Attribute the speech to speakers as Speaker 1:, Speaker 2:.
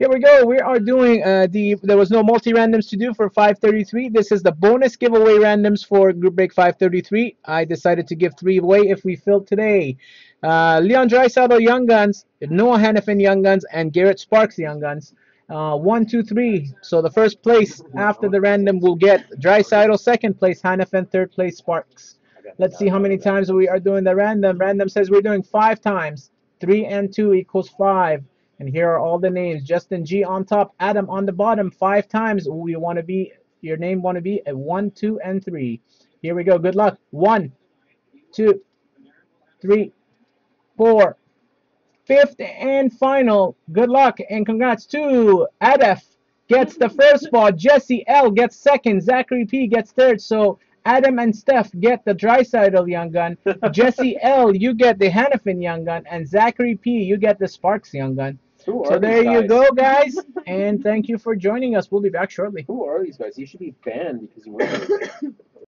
Speaker 1: Here we go. We are doing uh, the. There was no multi randoms to do for 533. This is the bonus giveaway randoms for Group Break 533. I decided to give three away if we filled today. Uh, Leon Draisaitl Young Guns, Noah Hanifin Young Guns, and Garrett Sparks Young Guns. Uh, one, two, three. So the first place after the random will get Draisaitl. Second place Hanifin. Third place Sparks. Let's see how many times we are doing the random. Random says we're doing five times. Three and two equals five. And here are all the names. Justin G on top, Adam on the bottom, five times. We want to be, your name want to be at one, two, and three. Here we go. Good luck. One, two, three, four, fifth and final. Good luck and congrats to Adef gets the first spot. Jesse L gets second. Zachary P gets third. So Adam and Steph get the Draisaitl Young Gun. Jesse L, you get the Hanifin Young Gun. And Zachary P, you get the Sparks Young Gun.
Speaker 2: Who
Speaker 1: So there you go, guys. And thank you for joining us. We'll be back shortly.
Speaker 2: Who are these guys? You should be banned because you were.